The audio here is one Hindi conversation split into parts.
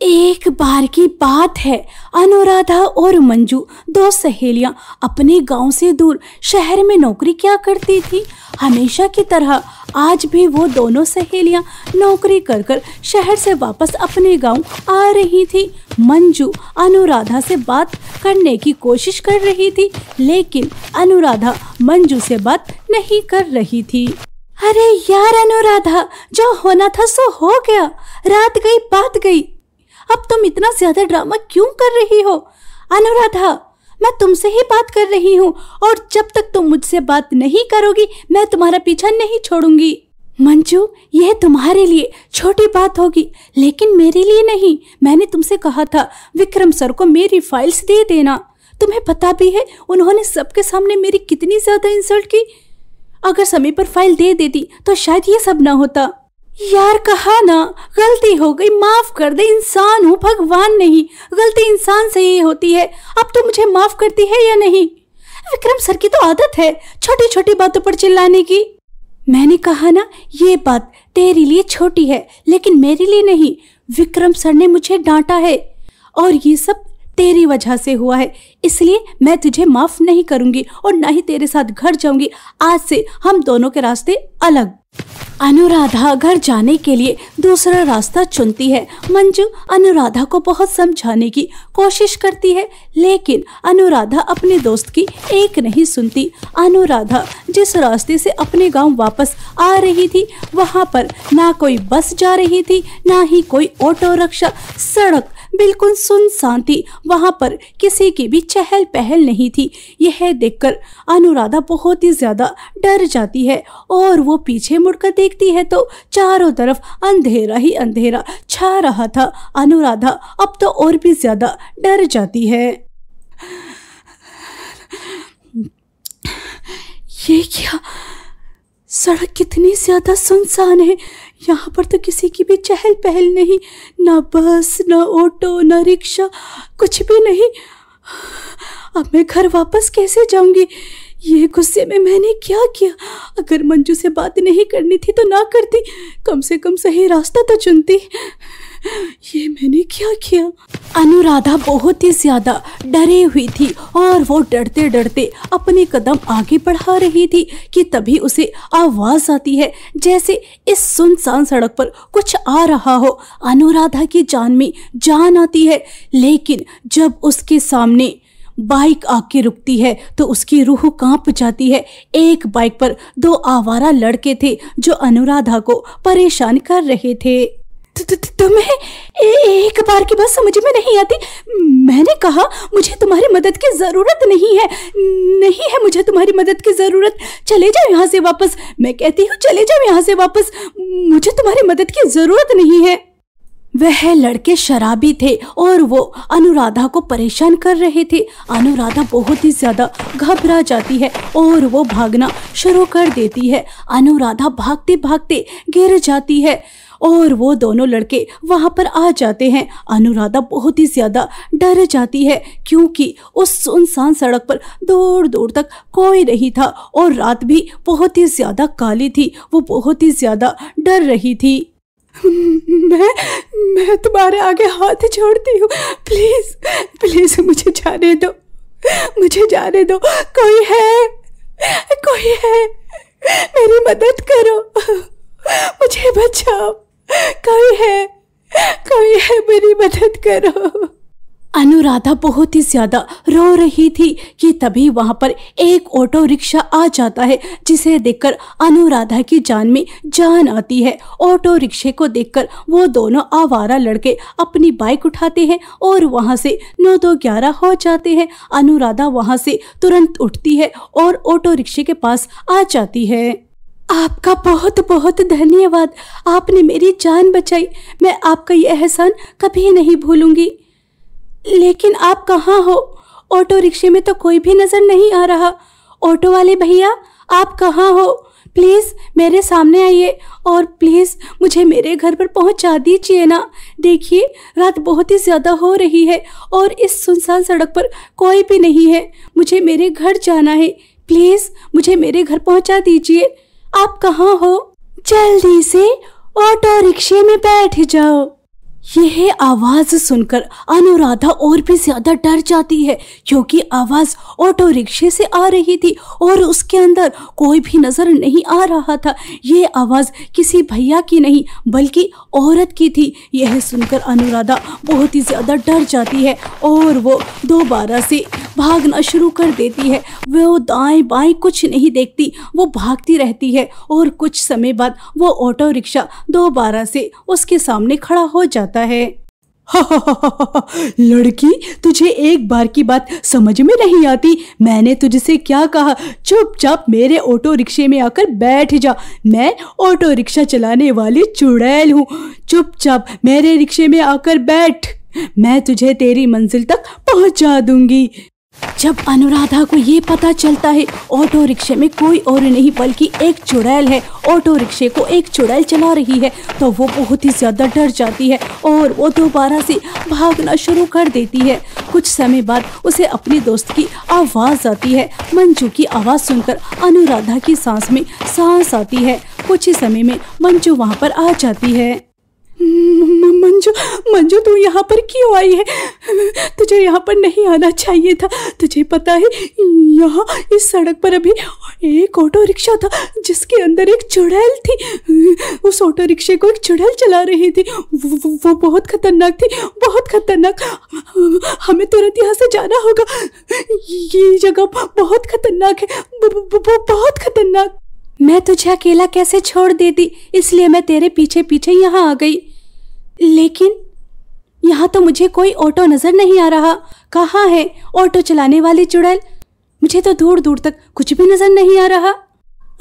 एक बार की बात है। अनुराधा और मंजू, दो सहेलियाँ अपने गाँव से दूर शहर में नौकरी क्या करती थी? हमेशा की तरह आज भी वो दोनों सहेलियाँ नौकरी कर कर शहर से वापस अपने गाँव आ रही थी। मंजू अनुराधा से बात करने की कोशिश कर रही थी, लेकिन अनुराधा मंजू से बात नहीं कर रही थी। अरे यार अनुराधा, जो होना था सो हो गया। रात गई, बात गई। अब तुम इतना ज़्यादा ड्रामा क्यों कर रही हो? अनुराधा, मैं तुमसे ही बात कर रही हूँ और जब तक तुम मुझसे बात नहीं करोगी, मैं तुम्हारा पीछा नहीं छोड़ूँगी। मंजू, यह तुम्हारे लिए छोटी बात होगी, लेकिन मेरे लिए नहीं। मैंने तुमसे कहा था, विक्रम सर को मेरी फाइल्स दे देना। तुम्हें पता भी है, उन्होंने सबके सामने मेरी कितनी ज़्यादा इंसल्ट की। अगर समय पर फ़ाइल दे देती तो शायद ये सब ना होता। यार कहा ना, गलती हो गई, माफ़ कर दे, इंसान हूँ, भगवान नहीं, गलती इंसान से ही होती है। अब तो मुझे माफ़ करती है या नहीं? विक्रम सर की तो आदत है छोटी छोटी बातों पर चिल्लाने की। मैंने कहा ना, ये बात तेरे लिए छोटी है, लेकिन मेरे लिए नहीं, विक्रम सर ने मुझे डांटा है। और ये सब तेरी वजह से हुआ है, इसलिए मैं तुझे माफ़ नहीं करूँगी और ना ही तेरे साथ घर जाऊँगी। आज से हम दोनों के रास्ते अलग। अनुराधा घर जाने के लिए दूसरा रास्ता चुनती है। मंजू अनुराधा को बहुत समझाने की कोशिश करती है, लेकिन अनुराधा अपने दोस्त की एक नहीं सुनती। अनुराधा जिस रास्ते से अपने गाँव वापस आ रही थी, वहाँ पर ना कोई बस जा रही थी, ना ही कोई ऑटो रिक्शा, सड़क बिल्कुल सुनसान थी वहाँ पर किसी की भी चहल पहल नहीं थी। यह देखकर अनुराधा बहुत ही ज़्यादा डर जाती है और वो पीछे मुड़कर देखती है तो चारों तरफ़ अंधेरा ही अंधेरा छा रहा था। अनुराधा अब तो और भी ज़्यादा डर जाती है। ये क्या? सड़क कितनी ज़्यादा सुनसान है। यहाँ पर तो किसी की भी चहल पहल नहीं, ना बस, ना ऑटो, ना रिक्शा, कुछ भी नहीं। अब मैं घर वापस कैसे जाऊँगी? ये गुस्से में मैंने क्या किया? अगर मंजू से बात नहीं करनी थी तो ना करती। कम से कम सही रास्ता तो चुनती। ये मैंने क्या किया? अनुराधा बहुत ही ज़्यादा डरी हुई थी और वो डरते डरते अपने कदम आगे बढ़ा रही थी कि तभी उसे आवाज़ आती है, जैसे इस सुनसान सड़क पर कुछ आ रहा हो। अनुराधा की जान में जान आती है, लेकिन जब उसके सामने बाइक आके रुकती है तो उसकी रूह काँप जाती है। एक बाइक पर दो आवारा लड़के थे जो अनुराधा को परेशान कर रहे थे। तुम्हें एक बार की बात समझ में नहीं आती। मैंने कहा, मुझे तुम्हारी मदद की ज़रूरत नहीं है। नहीं है मुझे तुम्हारी मदद की ज़रूरत। चले जाओ यहाँ से वापस। मैं कहती हूँ, चले जाओ यहाँ से वापस। मुझे तुम्हारी मदद की ज़रूरत नहीं है। वह लड़के शराबी थे और वो अनुराधा को परेशान कर रहे थे। अनुराधा बहुत ही ज़्यादा घबरा जाती है और वो भागना शुरू कर देती है। अनुराधा भागते भागते गिर जाती है और वो दोनों लड़के वहाँ पर आ जाते हैं। अनुराधा बहुत ही ज़्यादा डर जाती है क्योंकि उस सुनसान सड़क पर दूर दूर तक कोई नहीं था और रात भी बहुत ही ज़्यादा काली थी। वो बहुत ही ज़्यादा डर रही थी। मैं मैं तुम्हारे आगे हाथ छोड़ती हूँ। प्लीज़ प्लीज़ मुझे जाने दो। मुझे जाने दो। कोई है? कोई है? मेरी मदद करो। मुझे बचाओ। कोई है? कोई है मेरी मदद करो। अनुराधा बहुत ही ज़्यादा रो रही थी कि तभी वहाँ पर एक ऑटो रिक्शा आ जाता है, जिसे देखकर अनुराधा की जान में जान आती है। ऑटो रिक्शे को देखकर वो दोनों आवारा लड़के अपनी बाइक उठाते हैं और वहाँ से नौ दो ग्यारह हो जाते हैं। अनुराधा वहाँ से तुरंत उठती है और ऑटो रिक्शे के पास आ जाती है। आपका बहुत बहुत धन्यवाद। आपने मेरी जान बचाई। मैं आपका ये एहसान कभी नहीं भूलूँगी। लेकिन आप कहाँ हो? ऑटो रिक्शे में तो कोई भी नज़र नहीं आ रहा। ऑटो वाले भैया, आप कहाँ हो? प्लीज़ मेरे सामने आइए और प्लीज़ मुझे मेरे घर पर पहुँचा दीजिए ना। देखिए, रात बहुत ही ज़्यादा हो रही है और इस सुनसान सड़क पर कोई भी नहीं है। मुझे मेरे घर जाना है। प्लीज़ मुझे मेरे घर पहुँचा दीजिए। आप कहाँ हो? जल्दी से ऑटो रिक्शे में बैठ जाओ। यह आवाज़ सुनकर अनुराधा और भी ज़्यादा डर जाती है, क्योंकि आवाज़ ऑटो रिक्शे से आ रही थी और उसके अंदर कोई भी नज़र नहीं आ रहा था। यह आवाज़ किसी भैया की नहीं, बल्कि औरत की थी। यह सुनकर अनुराधा बहुत ही ज़्यादा डर जाती है और वो दोबारा से भागना शुरू कर देती है। वो दाएँ बाएँ कुछ नहीं देखती, वो भागती रहती है और कुछ समय बाद वो ऑटो रिक्शा दोबारा से उसके सामने खड़ा हो जाता है। लड़की, तुझे एक बार की बात समझ में नहीं आती। मैंने तुझसे क्या कहा? चुपचाप मेरे ऑटो रिक्शे में आकर बैठ जा। मैं ऑटो रिक्शा चलाने वाली चुड़ैल हूँ। चुपचाप मेरे रिक्शे में आकर बैठ। मैं तुझे तेरी मंजिल तक पहुँचा दूँगी। जब अनुराधा को ये पता चलता है, ऑटो रिक्शे में कोई और नहीं, बल्कि एक चुड़ैल है। ऑटो रिक्शे को एक चुड़ैल चला रही है तो वो बहुत ही ज़्यादा डर जाती है और वो दोबारा से भागना शुरू कर देती है। कुछ समय बाद उसे अपनी दोस्त की आवाज़ आती है। मंजू की आवाज़ सुनकर अनुराधा की सांस में सांस आती है। कुछ ही समय में मंजू वहाँ पर आ जाती है। मंजू मंजू तू यहाँ पर क्यों आई है? तुझे यहाँ पर नहीं आना चाहिए था। तुझे पता है यहाँ इस सड़क पर अभी एक ऑटो रिक्शा था जिसके अंदर एक चुड़ैल थी। उस ऑटो रिक्शे को एक चुड़ैल चला रही थी। वो, वो बहुत खतरनाक थी बहुत खतरनाक। हमें तुरंत यहाँ से जाना होगा। ये जगह बहुत खतरनाक है बहुत खतरनाक। मैं तुझे अकेला कैसे छोड़ देती? इसलिए मैं तेरे पीछे पीछे यहाँ आ गई। लेकिन यहाँ तो मुझे कोई ऑटो नज़र नहीं आ रहा। कहाँ है ऑटो चलाने वाली चुड़ैल? मुझे तो दूर दूर तक कुछ भी नज़र नहीं आ रहा।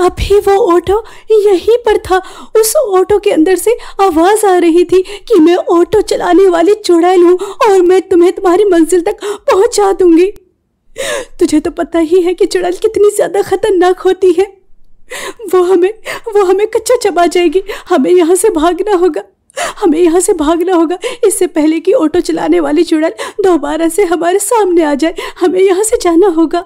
अभी वो ऑटो यहीं पर था। उस ऑटो के अंदर से आवाज़ आ रही थी कि मैं ऑटो चलाने वाली चुड़ैल हूँ और मैं तुम्हें तुम्हारी मंजिल तक पहुँचा दूँगी। तुझे तो पता ही है कि चुड़ैल कितनी ज़्यादा खतरनाक होती है। वो हमें वो हमें कच्चा चबा जाएगी। हमें यहाँ से भागना होगा। हमें यहाँ से भागना होगा। इससे पहले कि ऑटो चलाने वाली चुड़ैल दोबारा से हमारे सामने आ जाए, हमें यहाँ से जाना होगा।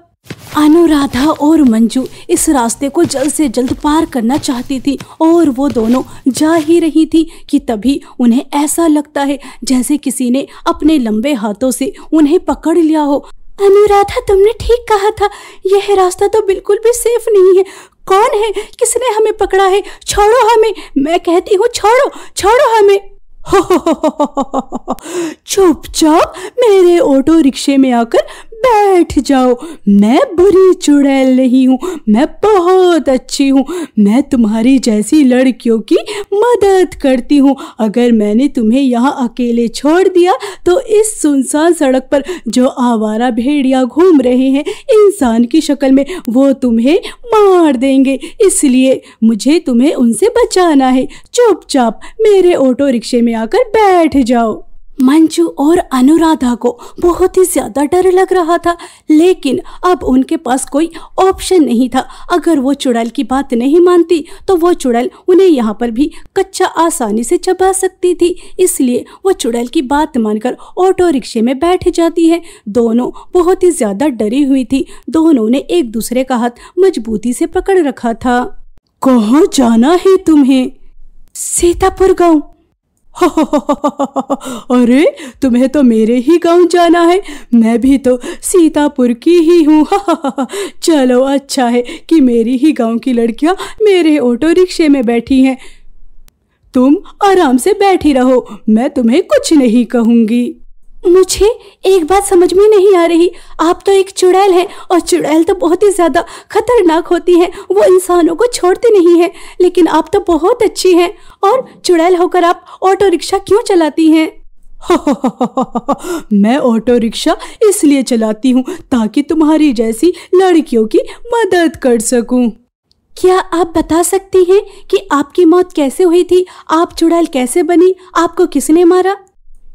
अनुराधा और मंजू इस रास्ते को जल्द से जल्द पार करना चाहती थी और वो दोनों जा ही रही थी कि तभी उन्हें ऐसा लगता है जैसे किसी ने अपने लंबे हाथों से उन्हें पकड़ लिया हो। अनुराधा, तुमने ठीक कहा था। यह रास्ता तो बिल्कुल भी सेफ़ नहीं है। कौन है? किसने हमें पकड़ा है? छोड़ो हमें। मैं कहती हूँ, छोड़ो छोड़ो हमें। चुपचाप मेरे ऑटो रिक्शे में आकर बैठ जाओ। मैं बुरी चुड़ैल नहीं हूँ। मैं बहुत अच्छी हूँ। मैं तुम्हारी जैसी लड़कियों की मदद करती हूँ। अगर मैंने तुम्हें यहाँ अकेले छोड़ दिया तो इस सुनसान सड़क पर जो आवारा भेड़िया घूम रहे हैं, इंसान की शक्ल में वो तुम्हें मार देंगे। इसलिए मुझे तुम्हें उनसे बचाना है। चुपचाप मेरे ऑटो रिक्शे में आकर बैठ जाओ। मंजू और अनुराधा को बहुत ही ज़्यादा डर लग रहा था, लेकिन अब उनके पास कोई ऑप्शन नहीं था। अगर वो चुड़ैल की बात नहीं मानती तो वो चुड़ैल उन्हें यहाँ पर भी कच्चा आसानी से चबा सकती थी। इसलिए वो चुड़ैल की बात मानकर ऑटो रिक्शे में बैठ जाती है। दोनों बहुत ही ज़्यादा डरी हुई थी। दोनों ने एक दूसरे का हाथ मजबूती से पकड़ रखा था। कहाँ जाना है तुम्हें? सीतापुर गाँव। अरे, तुम्हें तो मेरे ही गाँव जाना है। मैं भी तो सीतापुर की ही हूँ। चलो अच्छा है कि मेरी ही गाँव की लड़कियाँ मेरे ऑटो रिक्शे में बैठी हैं। तुम आराम से बैठी रहो। मैं तुम्हें कुछ नहीं कहूँगी। मुझे एक बात समझ में नहीं आ रही। आप तो एक चुड़ैल हैं और चुड़ैल तो बहुत ही ज़्यादा खतरनाक होती हैं। वो इंसानों को छोड़ती नहीं है, लेकिन आप तो बहुत अच्छी हैं। और चुड़ैल होकर आप ऑटो रिक्शा क्यों चलाती हैं? मैं ऑटो रिक्शा इसलिए चलाती हूँ ताकि तुम्हारी जैसी लड़कियों की मदद कर सकूँ। क्या आप बता सकती हैं कि आपकी मौत कैसे हुई थी? आप चुड़ैल कैसे बनी? आपको किसने मारा?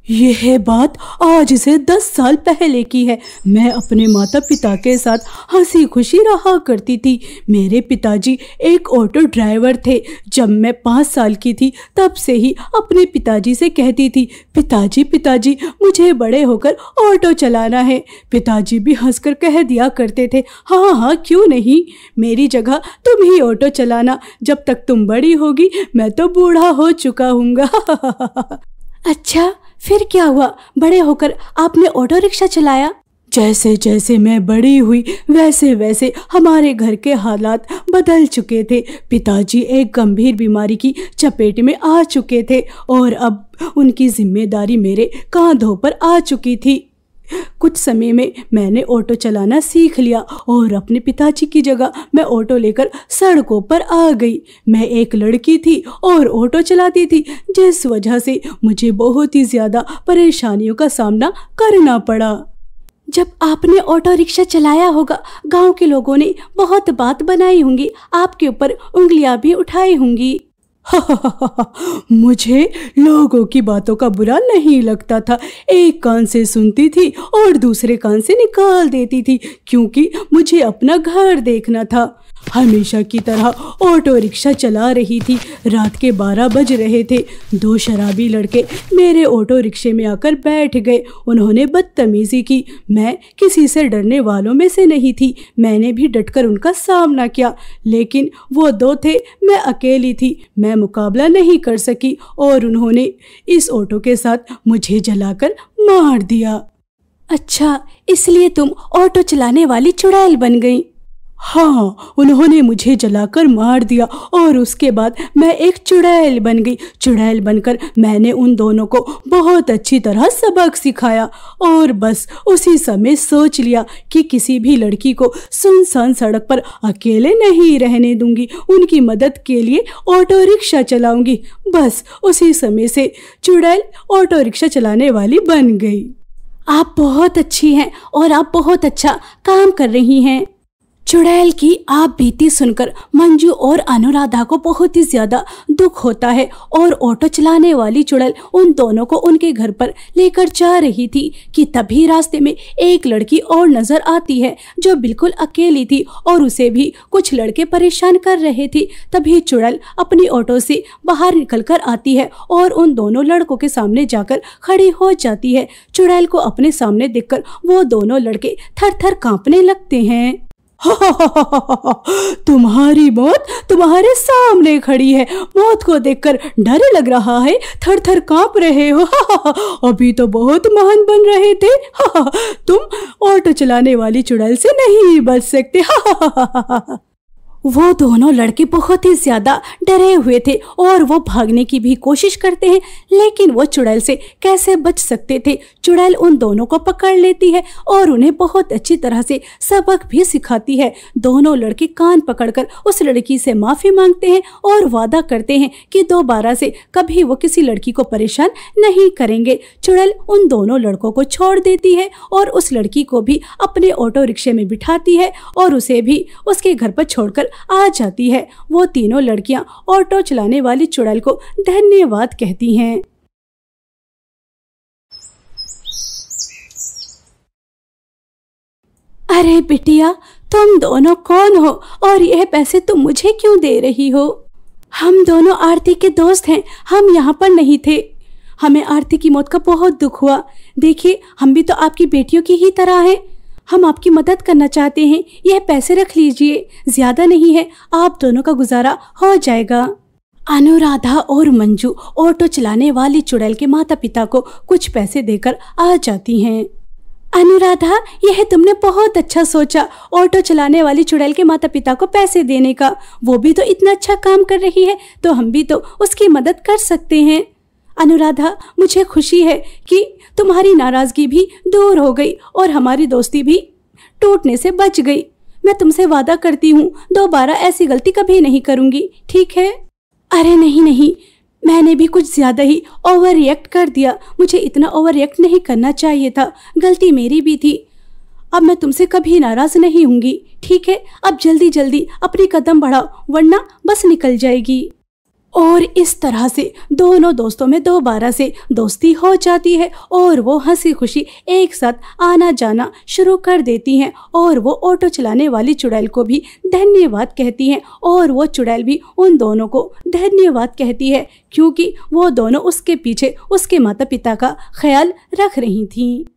यह बात आज से दस साल पहले की है। मैं अपने माता पिता के साथ हँसी खुशी रहा करती थी। मेरे पिताजी एक ऑटो ड्राइवर थे। जब मैं पाँच साल की थी, तब से ही अपने पिताजी से कहती थी, पिताजी पिताजी, मुझे बड़े होकर ऑटो चलाना है। पिताजी भी हंसकर कह दिया करते थे हाँ हाँ क्यों नहीं? मेरी जगह तुम ही ऑटो चलाना। जब तक तुम बड़ी होगी, मैं तो बूढ़ा हो चुका हूँ अच्छा फिर क्या हुआ? बड़े होकर आपने ऑटो रिक्शा चलाया? जैसे जैसे मैं बड़ी हुई, वैसे वैसे हमारे घर के हालात बदल चुके थे। पिताजी एक गंभीर बीमारी की चपेट में आ चुके थे और अब उनकी ज़िम्मेदारी मेरे कांधों पर आ चुकी थी। कुछ समय में मैंने ऑटो चलाना सीख लिया और अपने पिताजी की जगह मैं ऑटो लेकर सड़कों पर आ गई। मैं एक लड़की थी और ऑटो चलाती थी, जिस वजह से मुझे बहुत ही ज़्यादा परेशानियों का सामना करना पड़ा। जब आपने ऑटो रिक्शा चलाया होगा, गाँव के लोगों ने बहुत बात बनाई होंगी, आपके ऊपर उंगलियाँ भी उठाई होंगी। मुझे लोगों की बातों का बुरा नहीं लगता था। एक कान से सुनती थी और दूसरे कान से निकाल देती थी, क्योंकि मुझे अपना घर देखना था। हमेशा की तरह ऑटो रिक्शा चला रही थी। रात के बारह बज रहे थे। दो शराबी लड़के मेरे ऑटो रिक्शे में आकर बैठ गए। उन्होंने बदतमीजी की। मैं किसी से डरने वालों में से नहीं थी। मैंने भी डटकर उनका सामना किया। लेकिन वो दो थे। मैं अकेली थी। मैं मुकाबला नहीं कर सकी और उन्होंने इस ऑटो के साथ मुझे जलाकर मार दिया। अच्छा इसलिए तुम ऑटो चलाने वाली चुड़ैल बन गई। हाँ उन्होंने मुझे जलाकर मार दिया और उसके बाद मैं एक चुड़ैल बन गई। चुड़ैल बनकर मैंने उन दोनों को बहुत अच्छी तरह सबक सिखाया और बस उसी समय सोच लिया कि किसी भी लड़की को सुनसान सड़क पर अकेले नहीं रहने दूँगी। उनकी मदद के लिए ऑटो रिक्शा चलाऊँगी। बस उसी समय से चुड़ैल ऑटो रिक्शा चलाने वाली बन गई। आप बहुत अच्छी हैं और आप बहुत अच्छा काम कर रही हैं। चुड़ैल की आप बीती सुनकर मंजू और अनुराधा को बहुत ही ज़्यादा दुख होता है और ऑटो चलाने वाली चुड़ैल उन दोनों को उनके घर पर लेकर जा रही थी कि तभी रास्ते में एक लड़की और नज़र आती है जो बिल्कुल अकेली थी और उसे भी कुछ लड़के परेशान कर रहे थे। तभी चुड़ैल अपनी ऑटो से बाहर निकल कर आती है और उन दोनों लड़कों के सामने जाकर खड़ी हो जाती है। चुड़ैल को अपने सामने देखकर वो दोनों लड़के थर थर कांपने लगते हैं। तुम्हारी मौत तुम्हारे सामने खड़ी है। मौत को देखकर डर लग रहा है। थर थर काँप रहे हो। अभी तो बहुत महान बन रहे थे। तुम ऑटो चलाने वाली चुड़ैल से नहीं बच सकते। वो दोनों लड़के बहुत ही ज़्यादा डरे हुए थे और वो भागने की भी कोशिश करते हैं, लेकिन वो चुड़ैल से कैसे बच सकते थे? चुड़ैल उन दोनों को पकड़ लेती है और उन्हें बहुत अच्छी तरह से सबक भी सिखाती है। दोनों लड़के कान पकड़कर उस लड़की से माफ़ी मांगते हैं और वादा करते हैं कि दोबारा से कभी वो किसी लड़की को परेशान नहीं करेंगे। चुड़ैल उन दोनों लड़कों को छोड़ देती है और उस लड़की को भी अपने ऑटो रिक्शे में बिठाती है और उसे भी उसके घर पर छोड़कर आ जाती है। वो तीनों लड़कियाँ ऑटो चलाने वाली चुड़ैल को धन्यवाद कहती हैं। अरे बिटिया, तुम दोनों कौन हो और यह पैसे तुम मुझे क्यों दे रही हो? हम दोनों आरती के दोस्त हैं, हम यहाँ पर नहीं थे। हमें आरती की मौत का बहुत दुख हुआ। देखिए, हम भी तो आपकी बेटियों की ही तरह हैं। हम आपकी मदद करना चाहते हैं। यह पैसे रख लीजिए। ज़्यादा नहीं है। आप दोनों का गुजारा हो जाएगा। अनुराधा और मंजू ऑटो चलाने वाली चुड़ैल के माता पिता को कुछ पैसे देकर आ जाती हैं। अनुराधा, यह तुमने बहुत अच्छा सोचा। ऑटो चलाने वाली चुड़ैल के माता पिता को पैसे देने का। वो भी तो इतना अच्छा काम कर रही है तो हम भी तो उसकी मदद कर सकते हैं। अनुराधा, मुझे खुशी है कि तुम्हारी नाराज़गी भी दूर हो गई और हमारी दोस्ती भी टूटने से बच गई। मैं तुमसे वादा करती हूँ, दोबारा ऐसी गलती कभी नहीं करूँगी, ठीक है? अरे नहीं नहीं, मैंने भी कुछ ज़्यादा ही ओवर रिएक्ट कर दिया। मुझे इतना ओवर रिएक्ट नहीं करना चाहिए था। गलती मेरी भी थी। अब मैं तुमसे कभी नाराज़ नहीं होंगी ठीक है? अब जल्दी जल्दी अपनी कदम बढ़ाओ, वरना बस निकल जाएगी। और इस तरह से दोनों दोस्तों में दोबारा से दोस्ती हो जाती है और वो हँसी खुशी एक साथ आना जाना शुरू कर देती हैं और वो ऑटो चलाने वाली चुड़ैल को भी धन्यवाद कहती हैं और वो चुड़ैल भी उन दोनों को धन्यवाद कहती है क्योंकि वो दोनों उसके पीछे उसके माता पिता का ख्याल रख रही थीं।